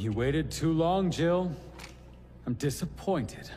You waited too long, Jill. I'm disappointed.